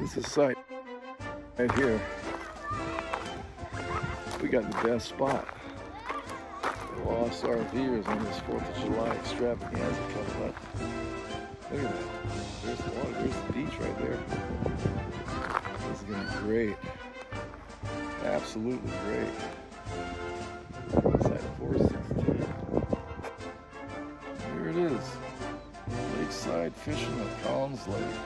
This is site right here. We got the best spot. The Lost RVers on this 4th of July extravaganza coming up. Look at that. There's the water. There's the beach right there. This is going to be great. Absolutely great. Inside 416. Here it is. Lakeside fishing at Collins Lake.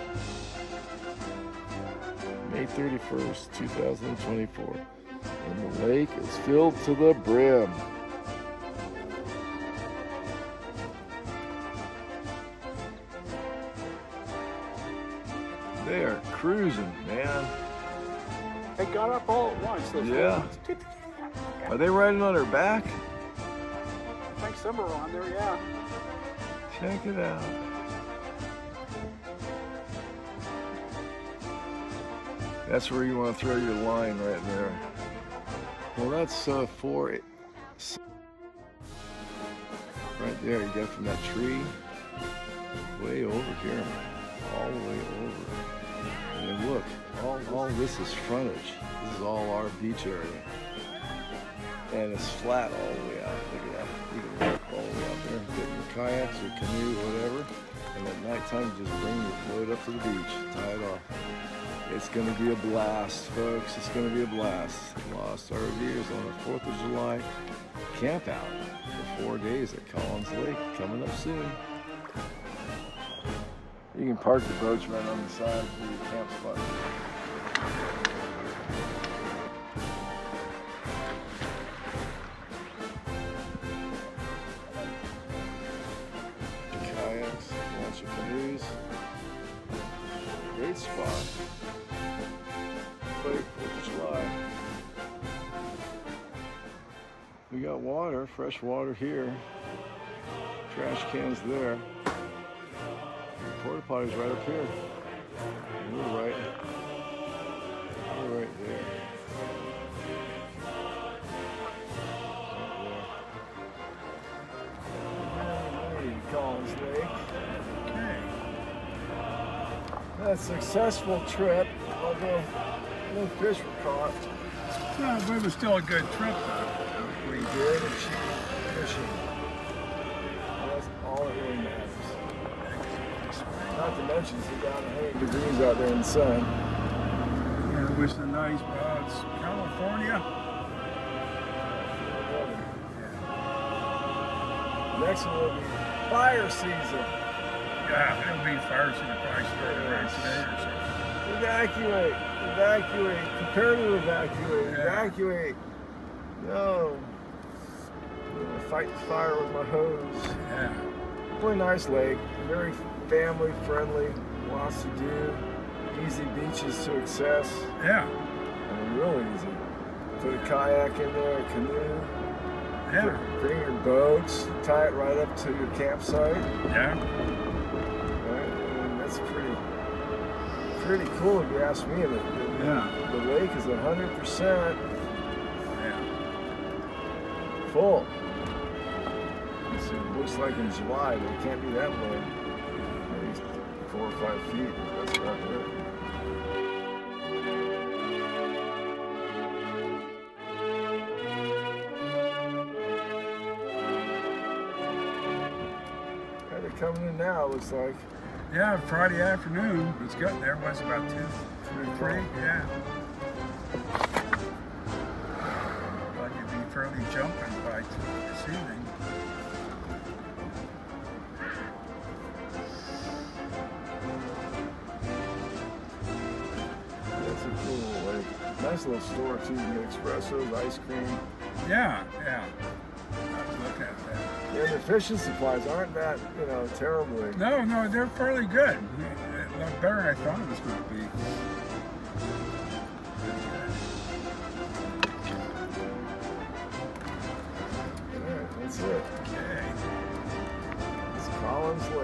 May 31st, 2024. And the lake is filled to the brim. They are cruising, man. They got up all at once. Yeah. ones. Are they riding on her back? I think some are on there, yeah. Check it out. That's where you want to throw your line right there. Well, that's uh, four. Right there, you get from that tree way over here, all the way over. And then look, all, all this is frontage. This is all our beach area. And it's flat all the way out. Look at that. You can walk all the way out there, get in your kayaks or canoe, whatever. And at nighttime, just bring your float up to the beach, tie it off. It's going to be a blast, folks. It's going to be a blast. Lost our RVers on the 4th of July camp out for four days at Collins Lake coming up soon. You can park the boats right on the side for your camp spot. Kayaks, launch your canoes. Great spot. Water, fresh water here. Trash cans there. Porta potties right up here. And we're right. We're right there. Right there. Collins Lake. A successful trip, although no fish were caught. No, but it was still a good trip. We did achieve fishing. That's all that really matters. Not to mention it's down 100 degrees out there in the sun. Yeah, it was a nice, uh, it's California. Next one will be fire season. Yeah, it'll be fire season probably starting right today or something. Evacuate, evacuate, prepare to evacuate, Yeah. evacuate. No. Fight the fire with my hose. Yeah. Really nice lake, very family friendly, lots to do, easy beaches to access. Yeah. I mean, real easy. Put a kayak in there, a canoe, Yeah. bring your boats, tie it right up to your campsite. Yeah. Right? And that's pretty, pretty cool if you ask me. The, the, Yeah. the lake is 100% Yeah. Full. It's- It looks like in July, but it can't be that low. Maybe four or five feet. That's about it. Coming in now, looks like. Yeah, Friday afternoon, it's good. There was about two, two, three, yeah. Fairly jumping by this evening. That's a cool lake. Nice little store too. You can get espressos, ice cream. Yeah, yeah. Looking at that. Yeah, the fishing supplies aren't that, you know, terribly. No, no, they're fairly good. It looked better than I thought it was going to be. That's. Okay. It's Collins Lake.